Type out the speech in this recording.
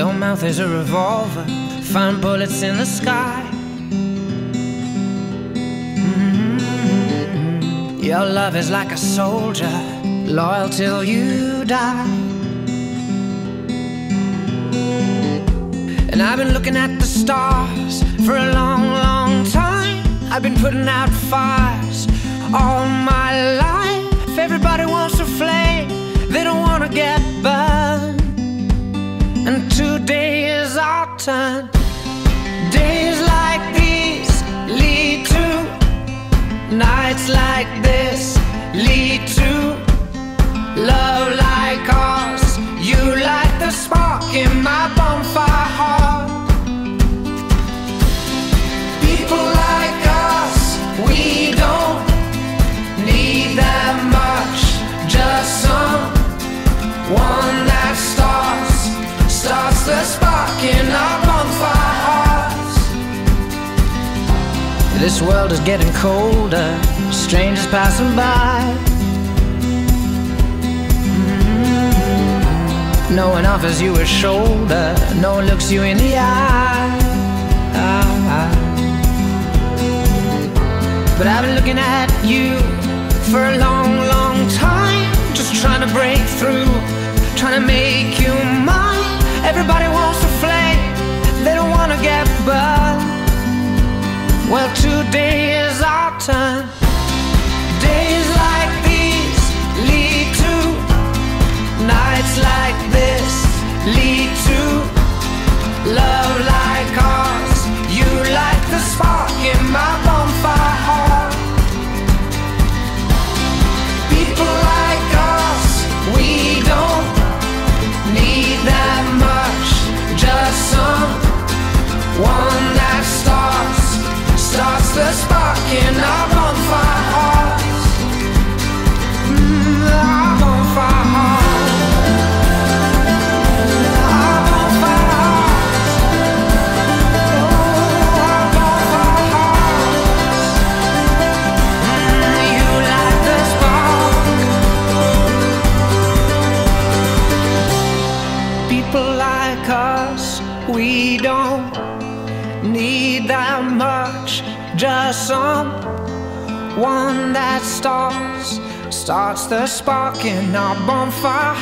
Your mouth is a revolver, find bullets in the sky. Mm-hmm. Your love is like a soldier, loyal till you die. And I've been looking at the stars for a long, long time. I've been putting out fires all my life. Days like these lead to nights like this lead This world is getting colder, strangers passing by. Mm-hmm. No one offers you a shoulder, no one looks you in the eye. But I've been looking at you for a long, long time, just trying to break through, trying to make we don't need that much. Just someone that starts, starts the spark in our bonfire.